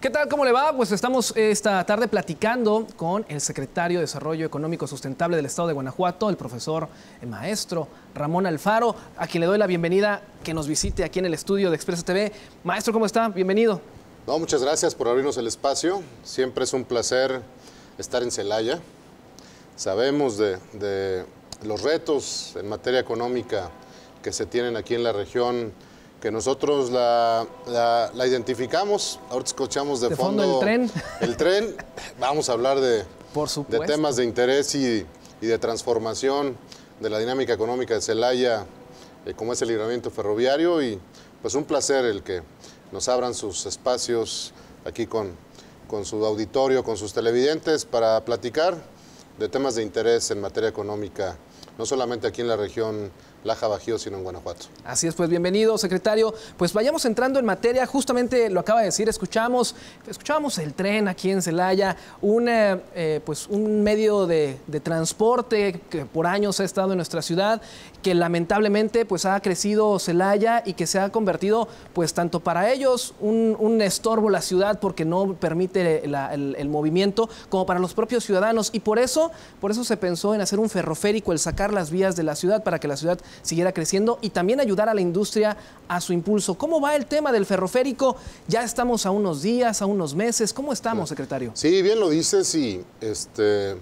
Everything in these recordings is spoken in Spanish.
¿Qué tal? ¿Cómo le va? Pues estamos esta tarde platicando con el secretario de Desarrollo Económico Sustentable del Estado de Guanajuato, el profesor maestro Ramón Alfaro, a quien le doy la bienvenida que nos visite aquí en el estudio de Expreso TV. Maestro, ¿cómo está? Bienvenido. No, muchas gracias por abrirnos el espacio. Siempre es un placer estar en Celaya. Sabemos de los retos en materia económica que se tienen aquí en la región que nosotros la, la, identificamos, ahorita escuchamos de, fondo, el tren. El tren, vamos a hablar de, de temas de interés y, y, de transformación de la dinámica económica de Celaya, eh, como es el libramiento ferroviario, y pues un placer el que nos abran sus espacios aquí con, con su auditorio, con sus televidentes, para platicar de temas de interés en materia económica, no solamente aquí en la región Laja Bajío, sino en Guanajuato. Así es, pues bienvenido, secretario. Pues vayamos entrando en materia, justamente lo acaba de decir, escuchamos, escuchábamos el tren aquí en Celaya, un, eh, eh, pues un medio de, transporte que por años ha estado en nuestra ciudad, que lamentablemente pues ha crecido Celaya y que se ha convertido pues tanto para ellos un, estorbo la ciudad porque no permite el, el, movimiento, como para los propios ciudadanos. Y por eso, por eso se pensó en hacer un ferroférico, el sacar las vías de la ciudad para que la ciudad siguiera creciendo y también ayudar a la industria a su impulso. ¿Cómo va el tema del ferroférico? Ya estamos a unos días, a unos meses. ¿Cómo estamos, secretario? Sí, bien lo dices y, este,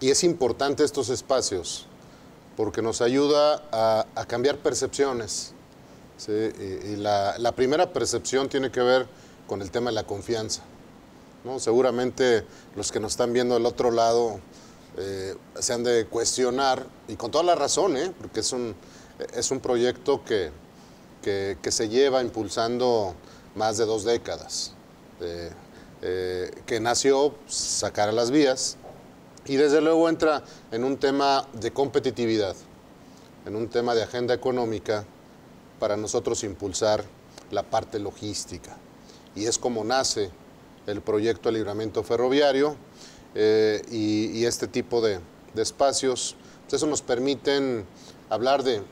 y es importante estos espacios porque nos ayuda a, cambiar percepciones. Y, la, primera percepción tiene que ver con el tema de la confianza. Seguramente los que nos están viendo del otro lado eh, se han de cuestionar, y con toda la razón, ¿eh? porque es un, es un proyecto que, que, se lleva impulsando más de dos décadas, eh, que nació sacar a las vías y desde luego entra en un tema de competitividad, en un tema de agenda económica para nosotros impulsar la parte logística. Y es como nace el proyecto de libramiento ferroviario, eh, y, este tipo de, espacios. Pues eso nos permiten hablar de,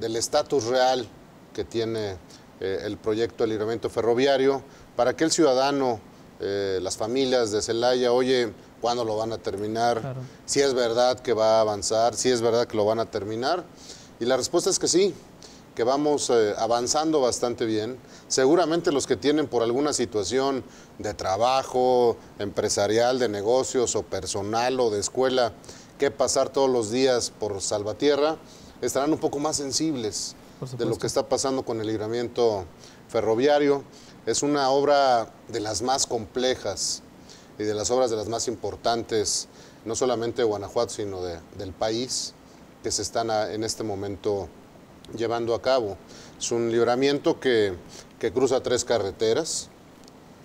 del estatus real que tiene eh, el proyecto de libramiento ferroviario para que el ciudadano, eh, las familias de Celaya, oye, ¿cuándo lo van a terminar? Si es verdad que va a avanzar, si es verdad que lo van a terminar. Y la respuesta es que sí, que vamos eh, avanzando bastante bien. Seguramente los que tienen por alguna situación de trabajo, empresarial, de negocios o personal o de escuela que pasar todos los días por Salvatierra, estarán un poco más sensibles de lo que está pasando con el libramiento ferroviario. Es una obra de las más complejas y de las obras de las más importantes, no solamente de Guanajuato, sino del país, que se están en este momento llevando a cabo. Es un libramiento que, cruza tres carreteras,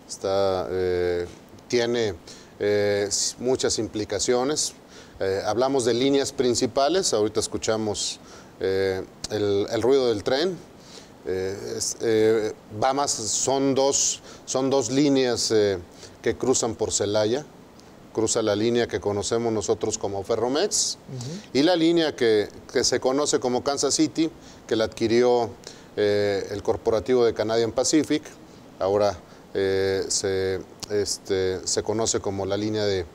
está, eh, tiene eh, muchas implicaciones. Eh, hablamos de líneas principales, ahorita escuchamos el, ruido del tren. va más, son dos, son dos líneas que cruzan por Celaya cruza la línea que conocemos nosotros como Ferromex y la línea que, se conoce como Kansas City, que la adquirió eh, el corporativo de Canadian Pacific, ahora eh, se, este, se, conoce como la línea de,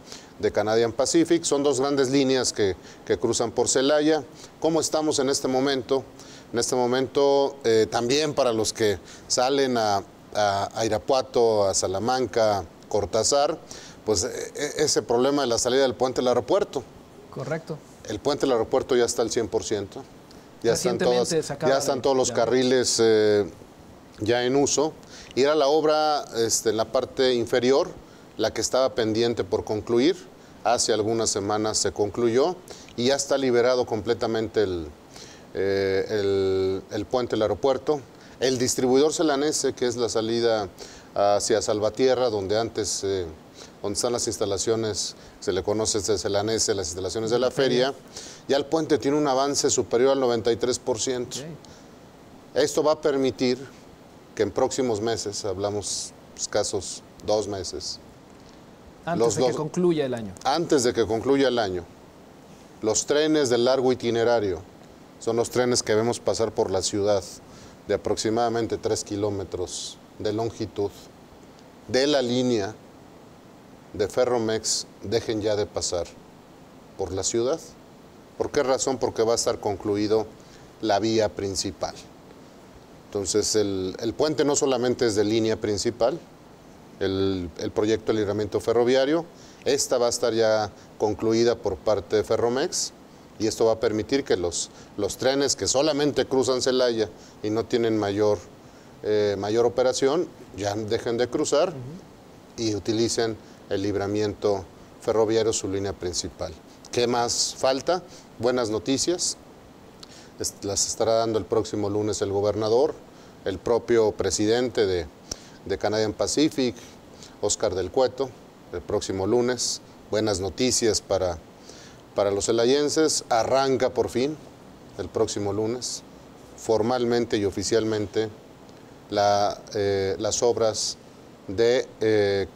Canadian Pacific. Son dos grandes líneas que, cruzan por Celaya. ¿Cómo estamos en este momento? En este momento, eh, también para los que salen a, a Irapuato, a Salamanca, Cortázar, pues e, e, ese problema de la salida del puente del aeropuerto. Correcto. El puente del aeropuerto ya está al 100%. Ya están, ya están todos los carriles eh, ya en uso. Y era la obra este, en la parte inferior, la que estaba pendiente por concluir. Hace algunas semanas se concluyó y ya está liberado completamente el, eh, el, puente del aeropuerto. El distribuidor celanese, que es la salida hacia Salvatierra, donde antes eh, donde están las instalaciones, se le conoce desde la las instalaciones de la feria, ya el puente tiene un avance superior al 93%. Esto va a permitir que en próximos meses, hablamos escasos dos meses, antes de que concluya el año. Antes de que concluya el año, los trenes de largo itinerario son los trenes que vemos pasar por la ciudad de aproximadamente 3 kilómetros de longitud de la línea de Ferromex dejen ya de pasar por la ciudad. ¿Por qué razón? Porque va a estar concluido la vía principal. Entonces, el, puente no solamente es de línea principal, el, proyecto de libramiento ferroviario, esta va a estar ya concluida por parte de Ferromex y esto va a permitir que los, los trenes que solamente cruzan Celaya y no tienen mayor, eh, mayor operación ya dejen de cruzar y utilicen el libramiento ferroviario, su línea principal. ¿Qué más falta? Buenas noticias. Las estará dando el próximo lunes el gobernador, el propio presidente de, Canadian Pacific, Oscar del Cueto, el próximo lunes. Buenas noticias para, para los celayenses. Arranca por fin el próximo lunes, formalmente y oficialmente, la, eh, las obras de, eh,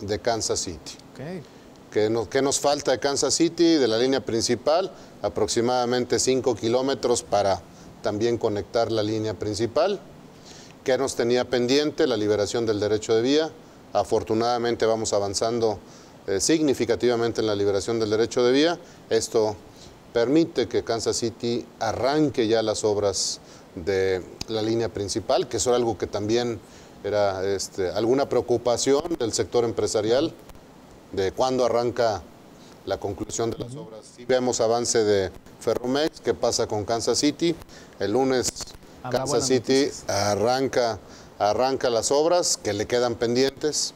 de Kansas City. ¿Qué, nos, falta de Kansas City, de la línea principal? Aproximadamente 5 kilómetros para también conectar la línea principal. ¿Qué nos tenía pendiente? La liberación del derecho de vía. Afortunadamente vamos avanzando eh, significativamente en la liberación del derecho de vía. Esto permite que Kansas City arranque ya las obras de la línea principal, que es algo que también era este, alguna preocupación del sector empresarial de cuándo arranca la conclusión de las obras. Si vemos avance de Ferromex, qué pasa con Kansas City. El lunes Kansas City arranca, arranca las obras que le quedan pendientes.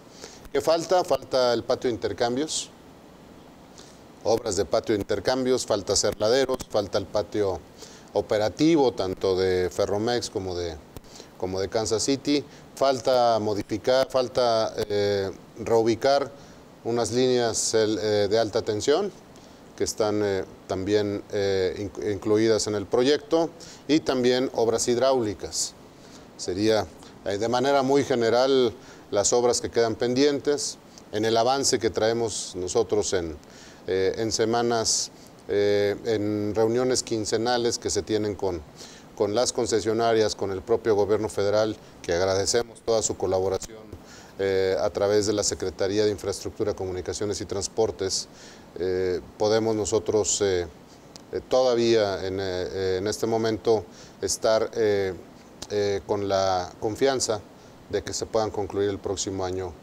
¿Qué falta? Falta el patio de intercambios. Obras de patio de intercambios, falta cerladeros, falta el patio operativo, tanto de Ferromex como de, como de Kansas City falta modificar, falta eh, reubicar unas líneas eh, de alta tensión que están eh, también incluidas en el proyecto y también obras hidráulicas. Sería de manera muy general las obras que quedan pendientes, en el avance que traemos nosotros en, en semanas, en reuniones quincenales que se tienen con con las concesionarias, con el propio gobierno federal, que agradecemos toda su colaboración eh, a través de la Secretaría de Infraestructura, Comunicaciones y Transportes, eh, podemos nosotros eh, todavía en, en, este momento estar con la confianza de que se puedan concluir el próximo año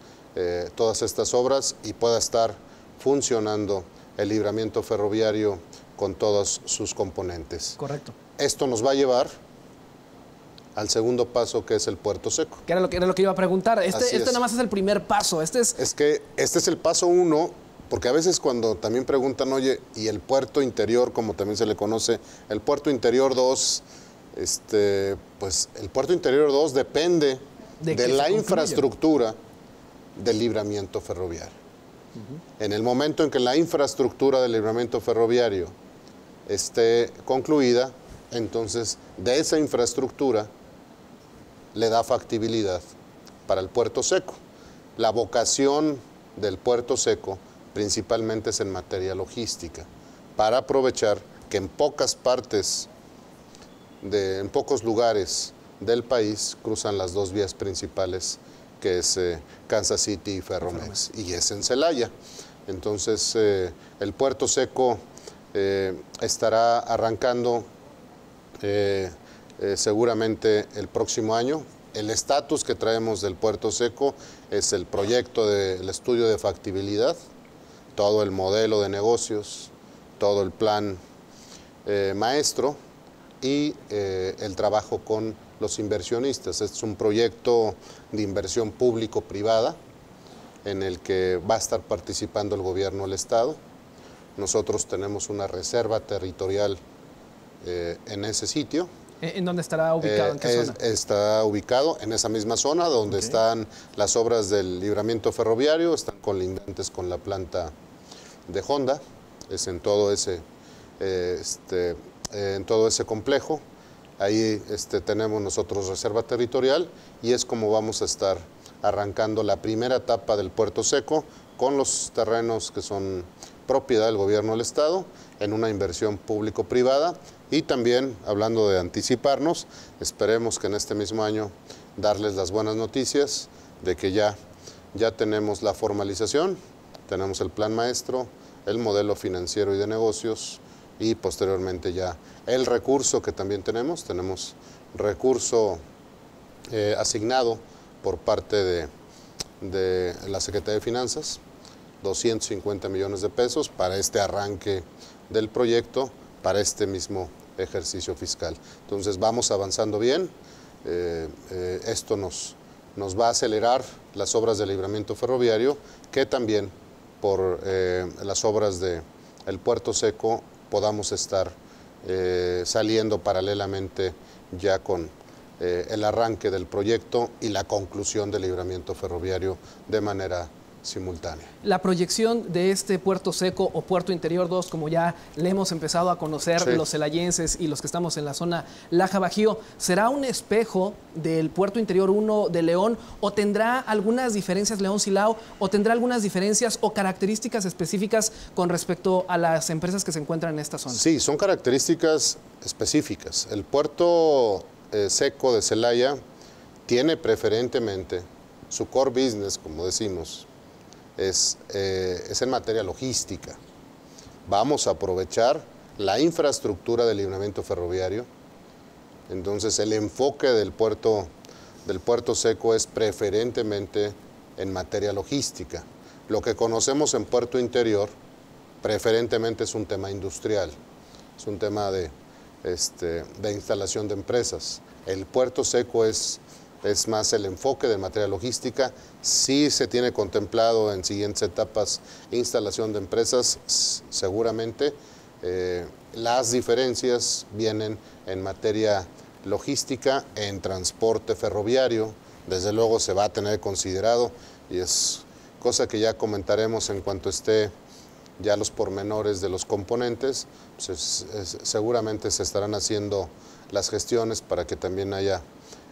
todas estas obras y pueda estar funcionando el libramiento ferroviario con todos sus componentes. Correcto. Esto nos va a llevar al segundo paso que es el puerto seco. Que era lo que, era lo que iba a preguntar. Este, este nada más es el primer paso. Este es... es que este es el paso uno, porque a veces cuando también preguntan, oye, y el puerto interior, como también se le conoce, el puerto interior 2, este, pues el puerto interior 2 depende de, la infraestructura del libramiento ferroviario. En el momento en que la infraestructura del libramiento ferroviario esté concluida, entonces de esa infraestructura le da factibilidad para el puerto seco. La vocación del puerto seco principalmente es en materia logística, para aprovechar que en pocas partes, de, en pocos lugares del país cruzan las dos vías principales, que es eh, Kansas City y Ferromex, y es en Celaya. Entonces, eh, el puerto seco eh, estará arrancando seguramente el próximo año. El estatus que traemos del puerto seco es el proyecto del estudio de factibilidad, todo el modelo de negocios, todo el plan maestro y el trabajo con los inversionistas. Este es un proyecto de inversión público-privada en el que va a estar participando el gobierno del Estado. Nosotros tenemos una reserva territorial eh, en ese sitio. ¿En dónde estará ubicado? ¿En qué eh, zona? Está ubicado en esa misma zona donde están las obras del libramiento ferroviario, están colindantes con la planta de Honda, es en todo ese, eh, este, en todo ese complejo. Ahí este, tenemos nosotros reserva territorial y es como vamos a estar arrancando la primera etapa del puerto seco con los terrenos que son propiedad del gobierno del Estado en una inversión público-privada y también, hablando de anticiparnos, esperemos que en este mismo año darles las buenas noticias de que ya ya tenemos la formalización, tenemos el plan maestro, el modelo financiero y de negocios y posteriormente ya el recurso que también tenemos, tenemos recurso eh, asignado por parte de, de la Secretaría de Finanzas, 250 millones de pesos para este arranque del proyecto, para este mismo ejercicio fiscal. Entonces vamos avanzando bien, eh, eh, esto nos, nos va a acelerar las obras de libramiento ferroviario, que también por las obras del el puerto seco podamos estar saliendo paralelamente ya con el arranque del proyecto y la conclusión del libramiento ferroviario de manera simultánea. La proyección de este puerto seco o puerto interior 2, como ya le hemos empezado a conocer los celayenses y los que estamos en la zona Laja Bajío, ¿será un espejo del puerto interior 1 de León o tendrá algunas diferencias León Silao o tendrá algunas diferencias o características específicas con respecto a las empresas que se encuentran en esta zona? Sí, son características específicas. El puerto eh, seco de Celaya tiene preferentemente su core business, como decimos, es, eh, es en materia logística. Vamos a aprovechar la infraestructura del libramiento ferroviario. Entonces el enfoque del puerto, del puerto seco es preferentemente en materia logística. Lo que conocemos en puerto interior preferentemente es un tema industrial, es un tema de, este, de instalación de empresas. El puerto seco es es más el enfoque de materia logística. Sí se tiene contemplado en siguientes etapas instalación de empresas, seguramente. Eh, las diferencias vienen en materia logística, en transporte ferroviario, desde luego se va a tener considerado y es cosa que ya comentaremos en cuanto esté ya los pormenores de los componentes, pues seguramente se estarán haciendo las gestiones para que también haya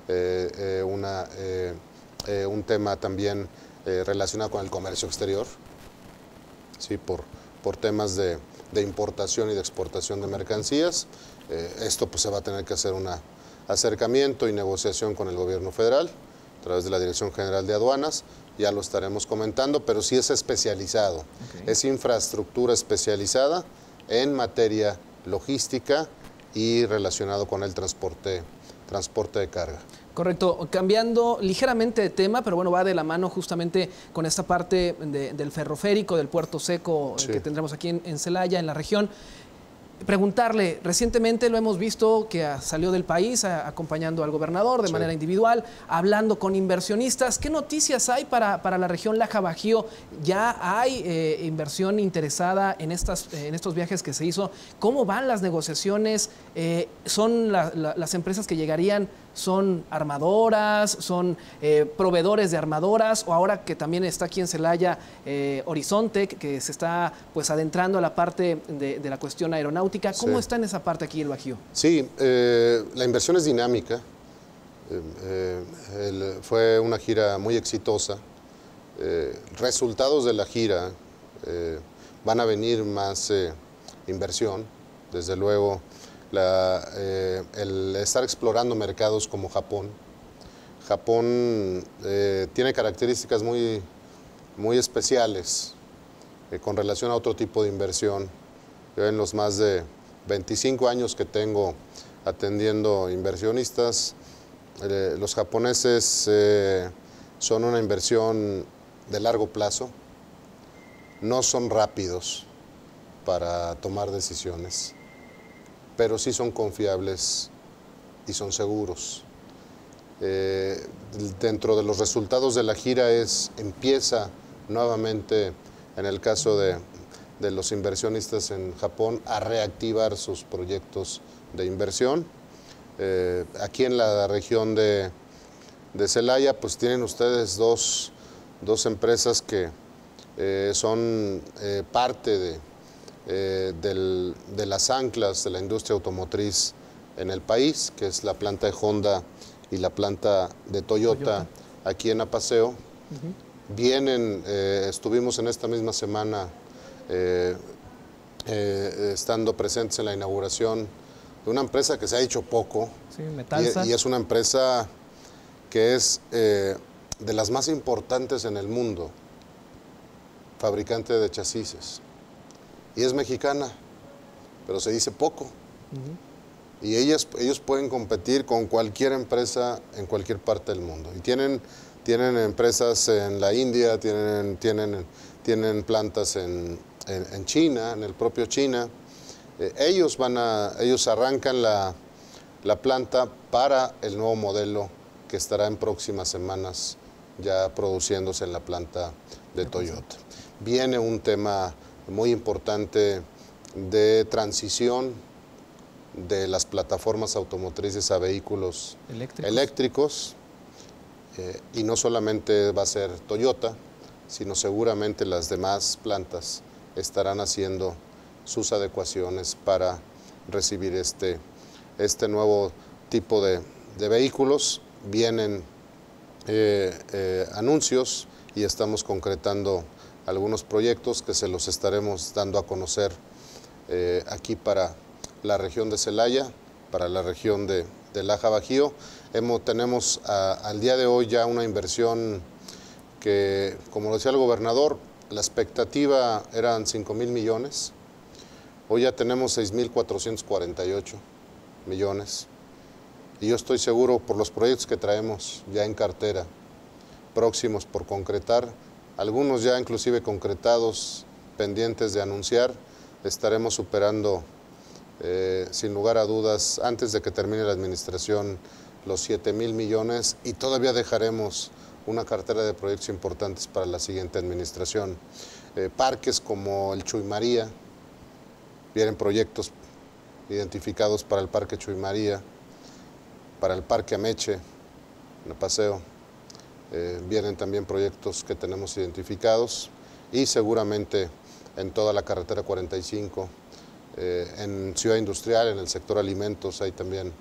una, eh, un tema también relacionado con el comercio exterior, ¿sí? por, por temas de, de importación y de exportación de mercancías. esto pues, se va a tener que hacer un acercamiento y negociación con el gobierno federal a través de la Dirección General de Aduanas, ya lo estaremos comentando, pero sí es especializado, es infraestructura especializada en materia logística y relacionado con el transporte transporte de carga. Correcto, cambiando ligeramente de tema, pero bueno, va de la mano justamente con esta parte del ferroférico, del puerto seco que tendremos aquí en Celaya, en la región preguntarle, recientemente lo hemos visto que salió del país acompañando al gobernador de manera individual, hablando con inversionistas. ¿Qué noticias hay para, la región Laja Bajío? ¿Ya hay eh, inversión interesada en, estas, en estos viajes que se hizo? ¿Cómo van las negociaciones? Eh, ¿Son las empresas que llegarían son armadoras, son eh, proveedores de armadoras, o ahora que también está aquí en Celaya eh, Horizonte, que se está pues adentrando a la parte de, la cuestión aeronáutica. ¿Cómo está en esa parte aquí el Bajío? Sí, eh, la inversión es dinámica. fue una gira muy exitosa. resultados de la gira van a venir más inversión, desde luego eh, el estar explorando mercados como Japón. Japón eh, tiene características muy, muy especiales eh, con relación a otro tipo de inversión. Yo en los más de 25 años que tengo atendiendo inversionistas, los japoneses son una inversión de largo plazo, no son rápidos para tomar decisiones pero sí son confiables y son seguros. Eh, dentro de los resultados de la gira es, empieza nuevamente, en el caso de, los inversionistas en Japón, a reactivar sus proyectos de inversión. Eh, aquí en la región de, de, Celaya, pues tienen ustedes dos, empresas que eh, son parte de, eh, de las anclas de la industria automotriz en el país, que es la planta de Honda y la planta de Toyota, aquí en Apaseo. Vienen, eh, estuvimos en esta misma semana eh, estando presentes en la inauguración de una empresa que se ha hecho poco y, y, es una empresa que es de las más importantes en el mundo, fabricante de chasis. Y es mexicana, pero se dice poco. Y ellas, ellos pueden competir con cualquier empresa en cualquier parte del mundo. Y tienen, tienen empresas en la India, tienen, tienen, tienen plantas en, en, China, en el propio China. Eh, ellos, van a, ellos arrancan la, la planta para el nuevo modelo que estará en próximas semanas ya produciéndose en la planta de Toyota. Viene un tema muy importante de transición de las plataformas automotrices a vehículos eléctricos, eh, y no solamente va a ser Toyota, sino seguramente las demás plantas estarán haciendo sus adecuaciones para recibir este, este nuevo tipo de, vehículos. Vienen eh, eh, anuncios y estamos concretando algunos proyectos que se los estaremos dando a conocer eh, aquí para la región de Celaya, para la región de, de Laja Bajío. Hemos, tenemos al día de hoy ya una inversión que, como lo decía el gobernador, la expectativa eran 5 mil millones, hoy ya tenemos 6.448 millones. Y yo estoy seguro por los proyectos que traemos ya en cartera, próximos por concretar, algunos ya inclusive concretados, pendientes de anunciar, estaremos superando eh, sin lugar a dudas antes de que termine la administración los 7 mil millones y todavía dejaremos una cartera de proyectos importantes para la siguiente administración. Eh, parques como el Chuy María, vienen proyectos identificados para el Parque Chuy María, para el Parque Ameche, en el paseo. Eh, vienen también proyectos que tenemos identificados y seguramente en toda la carretera 45, eh, en Ciudad Industrial, en el sector alimentos, hay también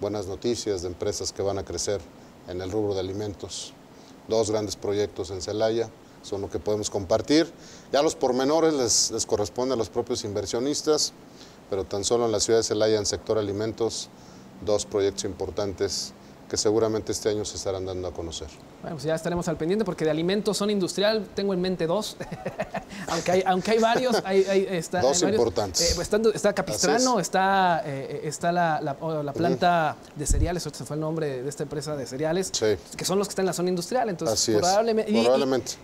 buenas noticias de empresas que van a crecer en el rubro de alimentos. Dos grandes proyectos en Celaya son lo que podemos compartir. Ya los pormenores les, les corresponden a los propios inversionistas, pero tan solo en la ciudad de Celaya, en sector alimentos, dos proyectos importantes que seguramente este año se estarán dando a conocer. Bueno, pues ya estaremos al pendiente porque de alimentos son industrial, tengo en mente dos, aunque, hay, aunque hay varios. Hay, está, dos importantes. Eh, pues está, Capistrano, está, eh, está la, oh, planta de cereales, se fue el nombre de esta empresa de cereales, que son los que están en la zona industrial. Entonces, probablemente,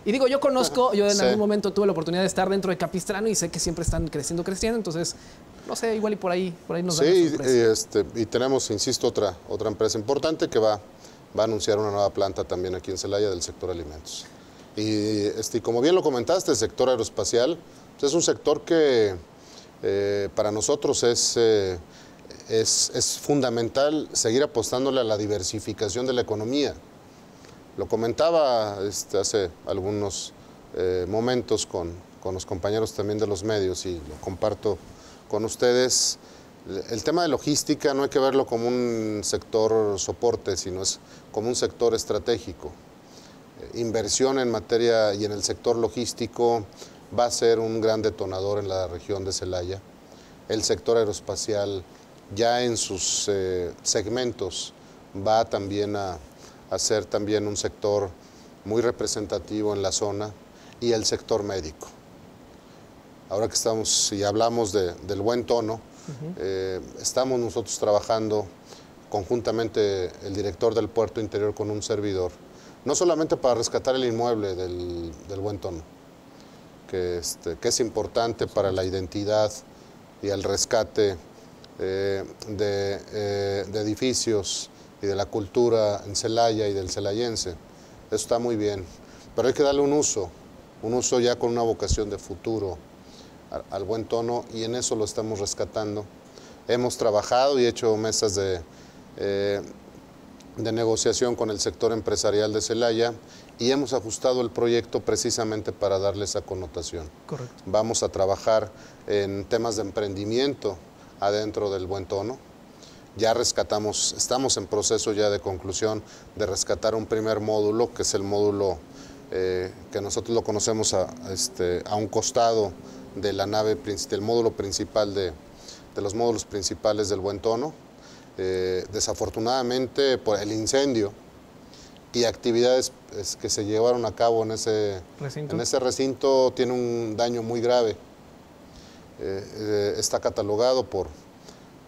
y, digo, yo conozco, yo en algún momento tuve la oportunidad de estar dentro de Capistrano y sé que siempre están creciendo, creciendo, entonces no sé, igual y por ahí, por ahí nos Sí, y, este, y tenemos, insisto, otra, otra empresa importante que va, va a anunciar una nueva planta también aquí en Celaya del sector alimentos. Y, este, como bien lo comentaste, el sector aeroespacial pues, es un sector que eh, para nosotros es, eh, es, es, fundamental seguir apostándole a la diversificación de la economía. Lo comentaba este, hace algunos eh, momentos con, con los compañeros también de los medios y lo comparto con ustedes. El tema de logística no hay que verlo como un sector soporte, sino es como un sector estratégico. Eh, inversión en materia y en el sector logístico va a ser un gran detonador en la región de Celaya. El sector aeroespacial ya en sus eh, segmentos va también a, a ser también un sector muy representativo en la zona y el sector médico ahora que estamos y hablamos del buen tono, eh, estamos nosotros trabajando conjuntamente el director del puerto interior con un servidor, no solamente para rescatar el inmueble del, buen tono, que, este, que, es importante para la identidad y el rescate eh, eh, de, edificios y de la cultura en Celaya y del celayense. Eso está muy bien, pero hay que darle un uso, un uso ya con una vocación de futuro, al, buen tono y en eso lo estamos rescatando. Hemos trabajado y hecho mesas de, eh, de negociación con el sector empresarial de Celaya y hemos ajustado el proyecto precisamente para darle esa connotación. Correcto. Vamos a trabajar en temas de emprendimiento adentro del buen tono. Ya rescatamos, estamos en proceso ya de conclusión de rescatar un primer módulo, que es el módulo eh, que nosotros lo conocemos a, este, a un costado de la nave, del módulo principal de, los módulos principales del Buen Tono. Eh, desafortunadamente por el incendio y actividades es que se llevaron a cabo en ese recinto, en ese recinto tiene un daño muy grave. Eh, está catalogado por,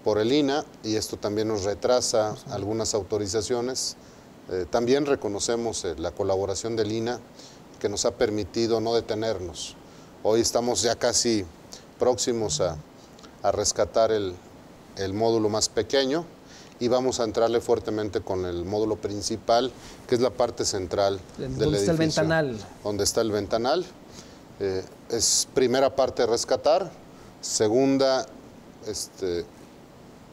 por el INA y esto también nos retrasa algunas autorizaciones. también reconocemos la colaboración del INA que nos ha permitido no detenernos. Hoy estamos ya casi próximos a, a rescatar el, el módulo más pequeño y vamos a entrarle fuertemente con el módulo principal, que es la parte central del edificio. está el ventanal. Donde está el ventanal. Eh, es primera parte rescatar, segunda, este,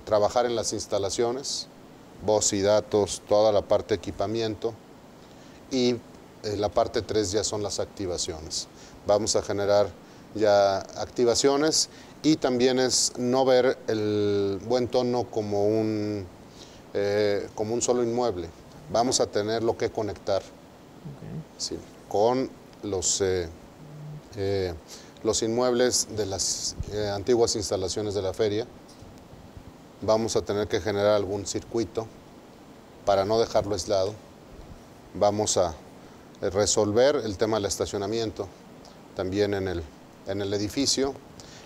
trabajar en las instalaciones, voz y datos, toda la parte de equipamiento y eh, la parte 3 ya son las activaciones. Vamos a generar ya activaciones y también es no ver el buen tono como un, eh, como un solo inmueble. Vamos a tener lo que conectar con los, eh, eh, los inmuebles de las antiguas instalaciones de la feria. Vamos a tener que generar algún circuito para no dejarlo aislado. Vamos a resolver el tema del estacionamiento también en el, en el edificio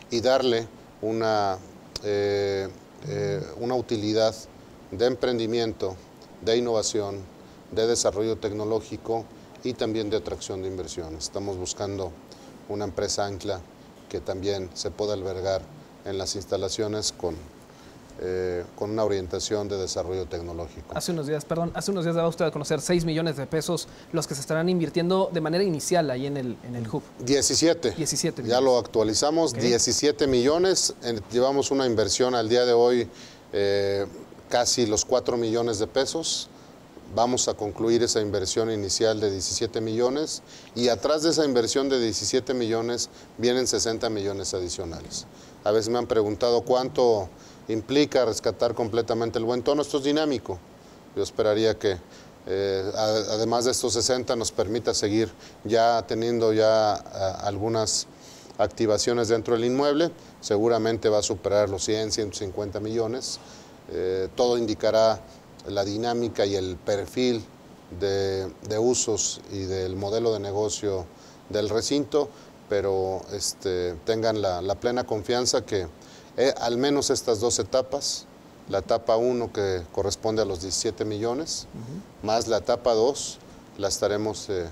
y darle una, eh, eh, una utilidad de emprendimiento, de innovación, de desarrollo tecnológico y también de atracción de inversiones. Estamos buscando una empresa ancla que también se pueda albergar en las instalaciones con eh, con una orientación de desarrollo tecnológico. Hace unos días, perdón, hace unos días daba usted a conocer 6 millones de pesos los que se estarán invirtiendo de manera inicial ahí en el, en el hub. 17. 17 Ya lo actualizamos, 17 millones. llevamos una inversión al día de hoy eh, casi los 4 millones de pesos. Vamos a concluir esa inversión inicial de 17 millones y atrás de esa inversión de 17 millones vienen 60 millones adicionales. A veces me han preguntado cuánto implica rescatar completamente el buen tono. Esto es dinámico. Yo esperaría que eh, además de estos 60 nos permita seguir ya teniendo ya algunas activaciones dentro del inmueble. Seguramente va a superar los 100, 150 millones. Eh, todo indicará la dinámica y el perfil de, usos y del modelo de negocio del recinto, pero este, tengan la plena confianza que eh, al menos estas dos etapas, la etapa 1 que corresponde a los 17 millones, más la etapa 2, la estaremos eh,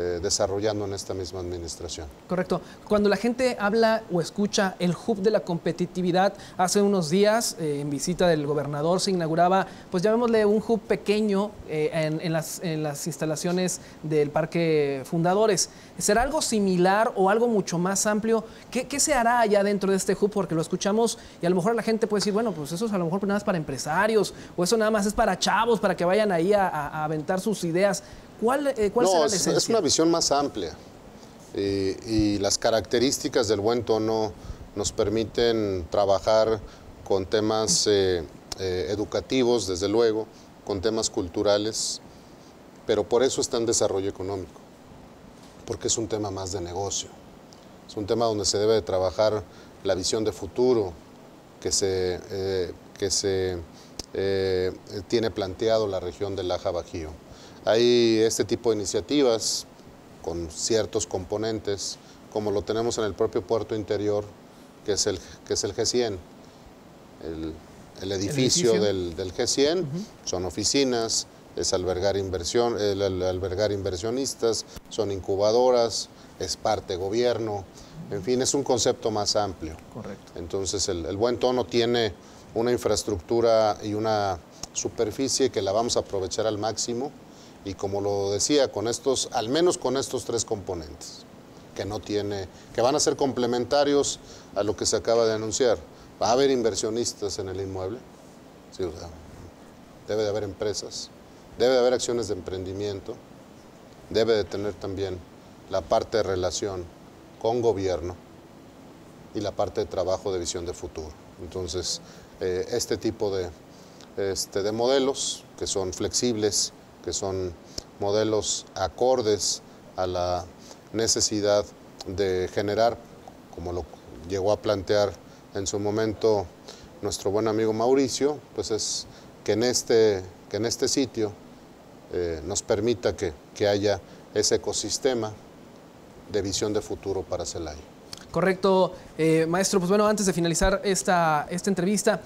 eh, desarrollando en esta misma administración. Correcto. Cuando la gente habla o escucha el hub de la competitividad, hace unos días eh, en visita del gobernador se inauguraba, pues llamémosle un hub pequeño eh, en, las, instalaciones del Parque Fundadores. ¿Será algo similar o algo mucho más amplio? ¿Qué, se hará allá dentro de este hub? Porque lo escuchamos y a lo mejor la gente puede decir, bueno, pues eso es a lo mejor nada más para empresarios o eso nada más es para chavos, para que vayan ahí a, a aventar sus ideas. ¿Cuál, eh, cuál será la es, es una visión más amplia y las características del buen tono nos permiten trabajar con temas eh, eh, educativos, desde luego, con temas culturales, pero por eso está en desarrollo económico, porque es un tema más de negocio, es un tema donde se debe de trabajar la visión de futuro que se, que se tiene planteado la región del Laja Bajío. Hay este tipo de iniciativas con ciertos componentes, como lo tenemos en el propio puerto interior, que es el, que es el G100. El, edificio, Del, G100 son oficinas, es albergar, inversión, el, albergar inversionistas, son incubadoras, es parte gobierno, en fin, es un concepto más amplio. Correcto. Entonces, el buen tono tiene una infraestructura y una superficie que la vamos a aprovechar al máximo y como lo decía, con estos, al menos con estos tres componentes, que no tiene, que van a ser complementarios a lo que se acaba de anunciar. Va a haber inversionistas en el inmueble, debe de haber empresas, debe de haber acciones de emprendimiento, debe de tener también la parte de relación con gobierno y la parte de trabajo de visión de futuro. Entonces, eh, este tipo de, este, de modelos que son flexibles, que son modelos acordes a la necesidad de generar, como lo llegó a plantear en su momento nuestro buen amigo Mauricio, pues es que en este, que en este sitio eh, nos permita que, que haya ese ecosistema de visión de futuro para Celaya. Correcto, eh, maestro. Pues bueno, antes de finalizar esta, esta entrevista,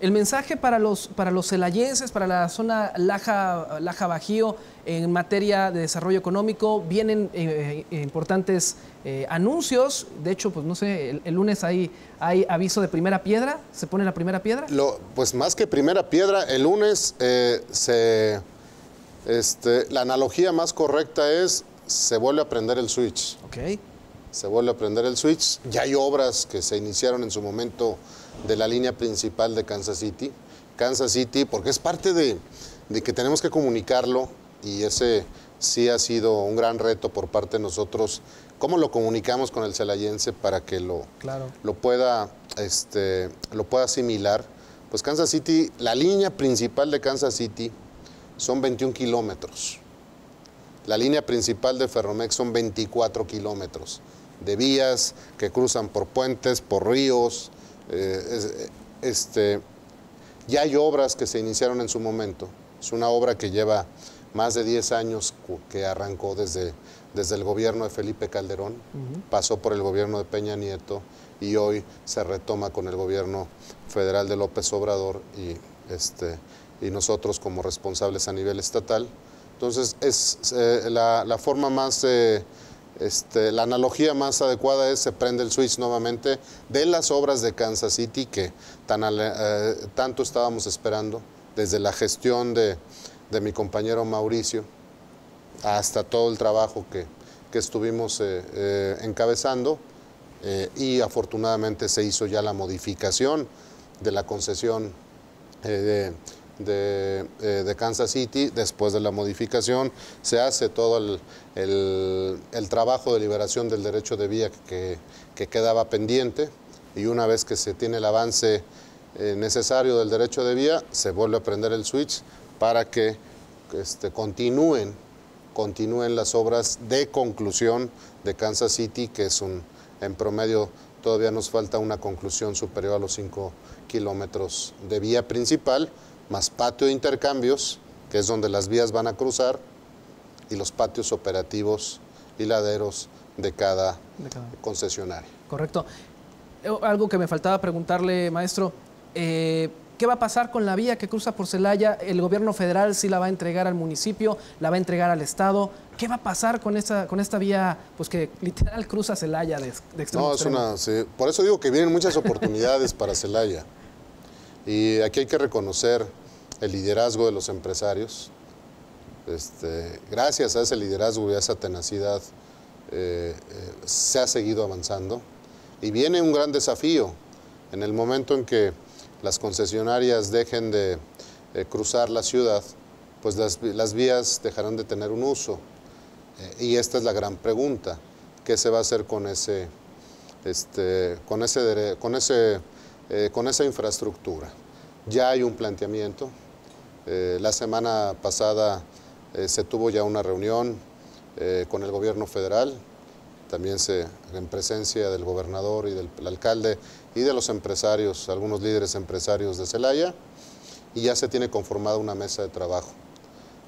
el mensaje para los, para los celayenses, para la zona Laja, Laja Bajío, en materia de desarrollo económico, vienen eh, eh, importantes anuncios. De hecho, pues no sé, el, lunes hay, hay aviso de primera piedra. ¿Se pone la primera piedra? Lo, pues más que primera piedra, el lunes se, este, la analogía más correcta es se vuelve a prender el switch. Ok se vuelve a prender el switch. Ya hay obras que se iniciaron en su momento de la línea principal de Kansas City. Kansas City, porque es parte de, que tenemos que comunicarlo y ese sí ha sido un gran reto por parte de nosotros. ¿Cómo lo comunicamos con el celayense para que lo, lo, pueda, este, lo pueda asimilar? Pues Kansas City, la línea principal de Kansas City son 21 kilómetros. La línea principal de Ferromex son 24 kilómetros de vías que cruzan por puentes, por ríos. Eh, este, ya hay obras que se iniciaron en su momento. Es una obra que lleva más de 10 años que arrancó desde, desde el gobierno de Felipe Calderón, pasó por el gobierno de Peña Nieto y hoy se retoma con el gobierno federal de López Obrador y, este, y nosotros como responsables a nivel estatal. Entonces es eh, la, la, forma más eh, este, la analogía más adecuada es se prende el switch nuevamente de las obras de Kansas City que eh, tanto estábamos esperando, desde la gestión de, mi compañero Mauricio hasta todo el trabajo que, estuvimos eh, eh, encabezando y afortunadamente se hizo ya la modificación de la concesión de eh, de, Kansas City, después de la modificación, se hace todo el, trabajo de liberación del derecho de vía que, quedaba pendiente y una vez que se tiene el avance eh, necesario del derecho de vía, se vuelve a prender el switch para que este, continúen, continúen las obras de conclusión de Kansas City, que es un, en promedio todavía nos falta una conclusión superior a los 5 kilómetros de vía principal, más patio de intercambios, que es donde las vías van a cruzar, y los patios operativos y laderos de cada, concesionario. Correcto. Eh, algo que me faltaba preguntarle, maestro, eh, ¿qué va a pasar con la vía que cruza por Celaya? El gobierno federal sí la va a entregar al municipio, la va a entregar al Estado. ¿Qué va a pasar con esta, con esta vía pues que literal cruza Celaya de, de extremo No, es una, por eso digo que vienen muchas oportunidades para Celaya. Y aquí hay que reconocer el liderazgo de los empresarios. Este, gracias a ese liderazgo y a esa tenacidad eh, eh, se ha seguido avanzando. Y viene un gran desafío en el momento en que las concesionarias dejen de eh, cruzar la ciudad, pues las, vías dejarán de tener un uso. y esta es la gran pregunta, ¿qué se va a hacer con, ese, este, con, ese, con, ese, con esa infraestructura? Ya hay un planteamiento, eh, la semana pasada eh, se tuvo ya una reunión eh, con el gobierno federal, también se, en presencia del gobernador y del alcalde y de los empresarios, algunos líderes empresarios de Celaya, y ya se tiene conformada una mesa de trabajo.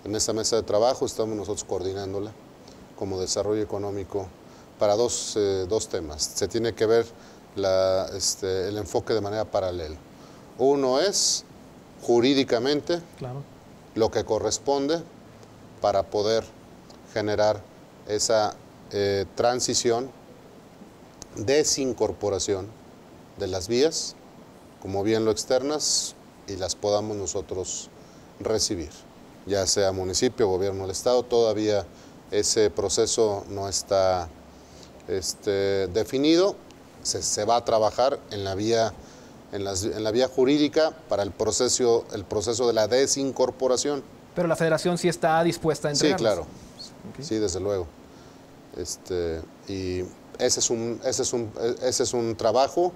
En esa mesa de trabajo estamos nosotros coordinándola como desarrollo económico para dos, temas. Se tiene que ver este, el enfoque de manera paralela. Uno es jurídicamente lo que corresponde para poder generar esa eh, transición, desincorporación de las vías, como bien lo externas, y las podamos nosotros recibir, ya sea municipio, gobierno del Estado, todavía ese proceso no está este, definido, se, se va a trabajar en la vía en, la vía jurídica para el proceso, el proceso de la desincorporación. Pero la federación sí está dispuesta a entregarlos. Sí, claro. Sí, desde luego. Este, y ese es un, ese es un, ese es un trabajo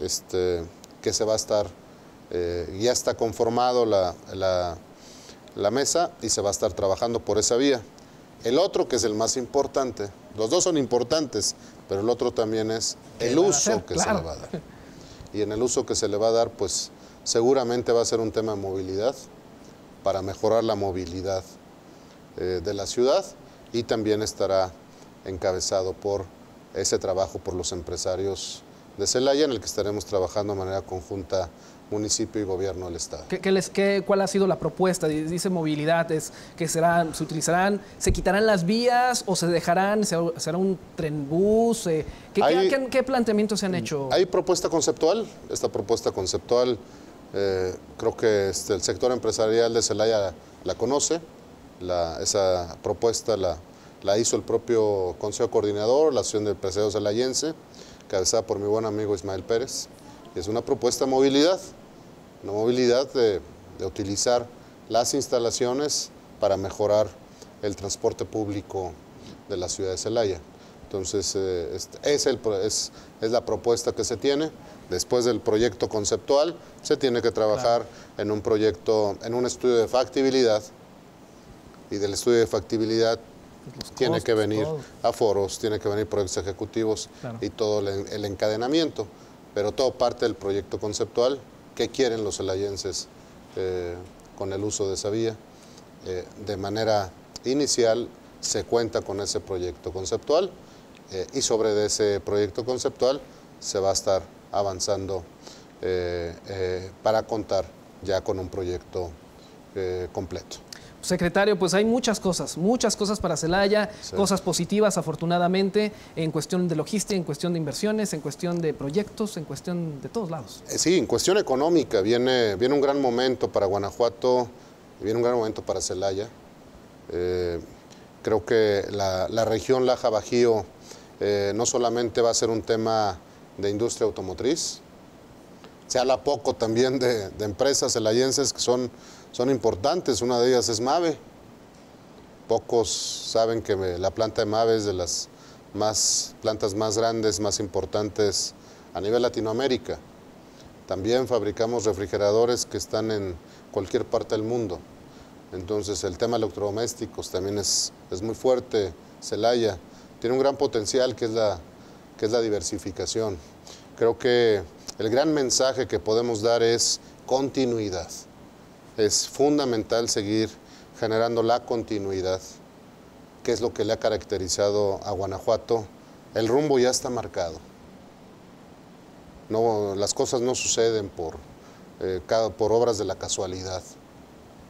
este, que se va a estar, eh, ya está conformado la, la, mesa y se va a estar trabajando por esa vía. El otro, que es el más importante, los dos son importantes, pero el otro también es el uso que se le va a dar y en el uso que se le va a dar, pues seguramente va a ser un tema de movilidad para mejorar la movilidad eh, de la ciudad y también estará encabezado por ese trabajo por los empresarios de Celaya, en el que estaremos trabajando de manera conjunta municipio y gobierno del Estado. ¿Qué, les, qué, ¿Cuál ha sido la propuesta? Dice movilidad, es que serán, se utilizarán, se quitarán las vías o se dejarán, será un tren bus. Eh, ¿qué, qué, planteamientos se han hecho? Hay propuesta conceptual, esta propuesta conceptual eh, creo que este, el sector empresarial de Celaya la conoce, esa propuesta la, la, hizo el propio Consejo Coordinador, la Asociación de Empresarios Celayense, cabezada por mi buen amigo Ismael Pérez. Es una propuesta de movilidad, una movilidad de, utilizar las instalaciones para mejorar el transporte público de la ciudad de Celaya. Entonces, eh, es, el, es, es, la propuesta que se tiene. Después del proyecto conceptual, se tiene que trabajar en un proyecto, en un estudio de factibilidad. Y del estudio de factibilidad tiene que venir a foros, tiene que venir proyectos ejecutivos y todo el, encadenamiento. Pero todo parte del proyecto conceptual qué quieren los celayenses eh, con el uso de esa vía. Eh, de manera inicial se cuenta con ese proyecto conceptual eh, y sobre ese proyecto conceptual se va a estar avanzando para contar ya con un proyecto completo. Secretario, pues hay muchas cosas, muchas cosas para Celaya, cosas positivas afortunadamente en cuestión de logística, en cuestión de inversiones, en cuestión de proyectos, en cuestión de todos lados. Eh, sí, en cuestión económica viene, viene un gran momento para Guanajuato, viene un gran momento para Celaya. Eh, creo que la, región Laja Bajío eh, no solamente va a ser un tema de industria automotriz, se habla poco también de, de empresas celayenses que son son importantes. Una de ellas es MAVE. Pocos saben que la planta de MAVE es de las más, plantas más grandes, más importantes a nivel Latinoamérica. También fabricamos refrigeradores que están en cualquier parte del mundo. Entonces el tema electrodomésticos también es, es muy fuerte. Celaya tiene un gran potencial que es, la, que es la diversificación. Creo que el gran mensaje que podemos dar es continuidad es fundamental seguir generando la continuidad, que es lo que le ha caracterizado a Guanajuato. El rumbo ya está marcado. No, las cosas no suceden por, eh, por obras de la casualidad.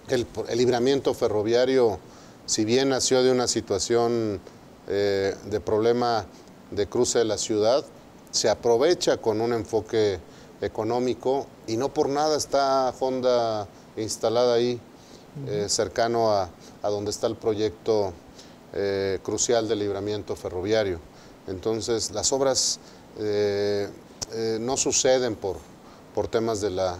El, libramiento ferroviario, si bien nació de una situación eh, de problema de cruce de la ciudad, se aprovecha con un enfoque económico y no por nada está Honda instalada ahí, eh, cercano a, donde está el proyecto eh, crucial de libramiento ferroviario. Entonces, las obras eh, no suceden por, por temas de la,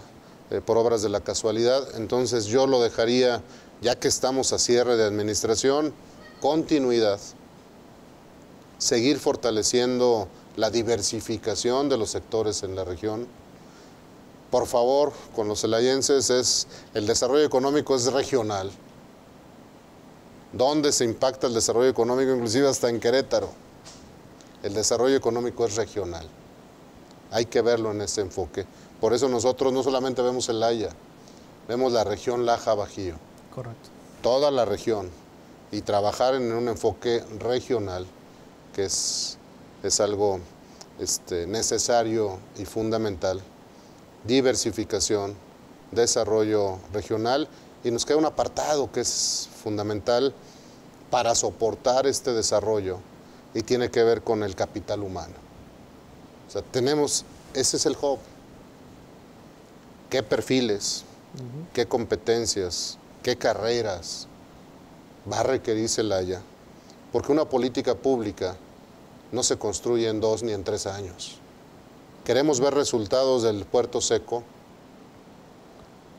por obras de la casualidad, entonces yo lo dejaría, ya que estamos a cierre de administración, continuidad, seguir fortaleciendo la diversificación de los sectores en la región, por favor, con los celayenses es el desarrollo económico es regional. ¿Dónde se impacta el desarrollo económico? Inclusive hasta en Querétaro. El desarrollo económico es regional. Hay que verlo en ese enfoque. Por eso nosotros no solamente vemos el Haya, vemos la región Laja-Bajío. Correcto. Toda la región. Y trabajar en un enfoque regional, que es, es algo este, necesario y fundamental diversificación, desarrollo regional y nos queda un apartado que es fundamental para soportar este desarrollo y tiene que ver con el capital humano. O sea, tenemos, ese es el hub. ¿Qué perfiles, qué competencias, qué carreras va a requerir Celaya? Porque una política pública no se construye en dos ni en tres años queremos ver resultados del puerto seco,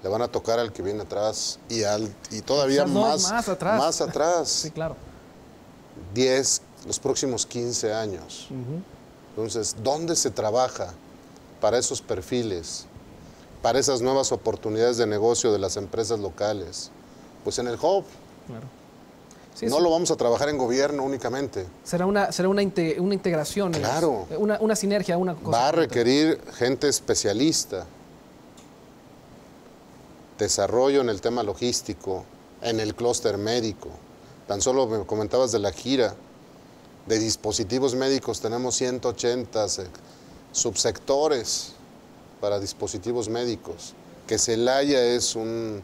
le van a tocar al que viene atrás y, al, y todavía más, más, atrás. Más atrás. sí, claro. 10, los próximos 15 años. Entonces, ¿dónde se trabaja para esos perfiles, para esas nuevas oportunidades de negocio de las empresas locales? Pues en el hub. Claro no lo vamos a trabajar en gobierno únicamente. Será una, será una, una integración, claro. una, una, sinergia, una cosa. Va a requerir gente especialista, desarrollo en el tema logístico, en el clúster médico, Tan solo me comentabas de la gira de dispositivos médicos, tenemos 180 subsectores para dispositivos médicos, que Celaya es un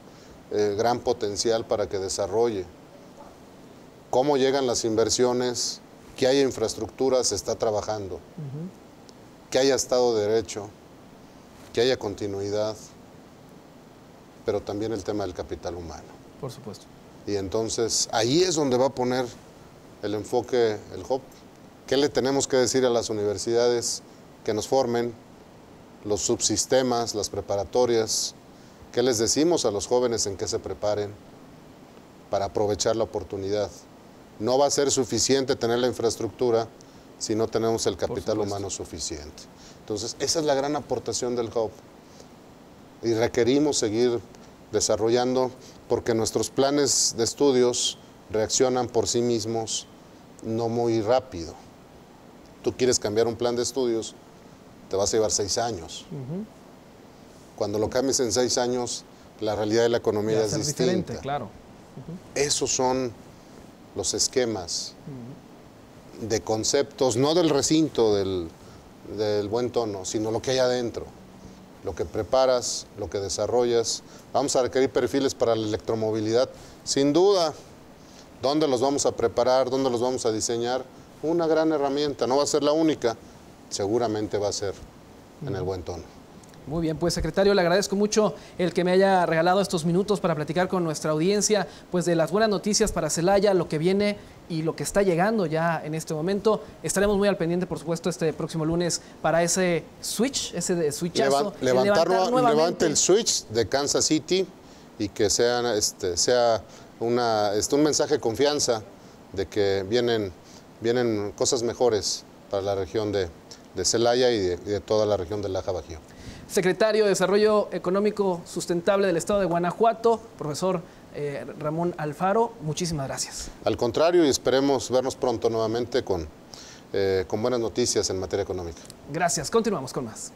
eh, gran potencial para que desarrolle. Cómo llegan las inversiones, que haya infraestructura, se está trabajando, que haya Estado de Derecho, que haya continuidad, pero también el tema del capital humano. Por supuesto. Y entonces ahí es donde va a poner el enfoque el HOP. ¿Qué le tenemos que decir a las universidades que nos formen, los subsistemas, las preparatorias? ¿Qué les decimos a los jóvenes en qué se preparen para aprovechar la oportunidad? No va a ser suficiente tener la infraestructura si no tenemos el capital humano suficiente. Entonces, esa es la gran aportación del HUB. Y requerimos seguir desarrollando porque nuestros planes de estudios reaccionan por sí mismos no muy rápido. Tú quieres cambiar un plan de estudios, te vas a llevar seis años. Cuando lo cambies en seis años, la realidad de la economía es distinta. claro. Esos son los esquemas de conceptos, no del recinto del, del buen tono, sino lo que hay adentro, lo que preparas, lo que desarrollas. Vamos a requerir perfiles para la electromovilidad, sin duda. ¿Dónde los vamos a preparar? ¿Dónde los vamos a diseñar? Una gran herramienta, no va a ser la única, seguramente va a ser en el buen tono. Muy bien, pues secretario, le agradezco mucho el que me haya regalado estos minutos para platicar con nuestra audiencia, pues de las buenas noticias para Celaya, lo que viene y lo que está llegando ya en este momento. Estaremos muy al pendiente, por supuesto, este próximo lunes para ese switch, ese de switchazo. levantar, levante el switch de Kansas City y que sea, este, sea una, este, un mensaje de confianza de que vienen, vienen cosas mejores para la región de, Celaya y de, toda la región del Laja Bajío. Secretario de Desarrollo Económico Sustentable del Estado de Guanajuato, profesor eh, Ramón Alfaro, muchísimas gracias. Al contrario, y esperemos vernos pronto nuevamente con, eh, con buenas noticias en materia económica. Gracias, continuamos con más.